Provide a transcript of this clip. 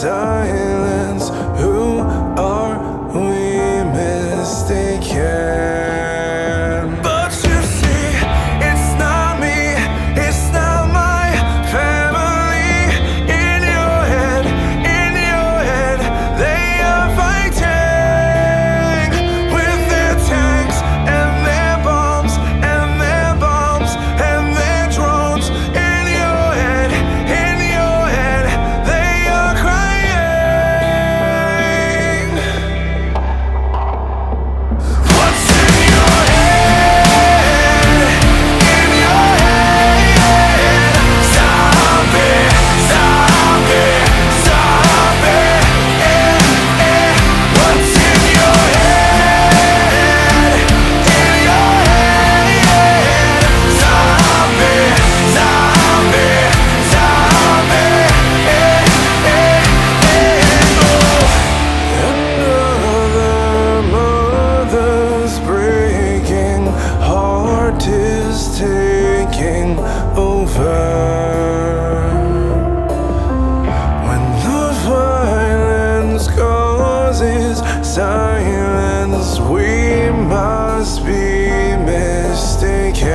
causes is silence, we must be mistaken.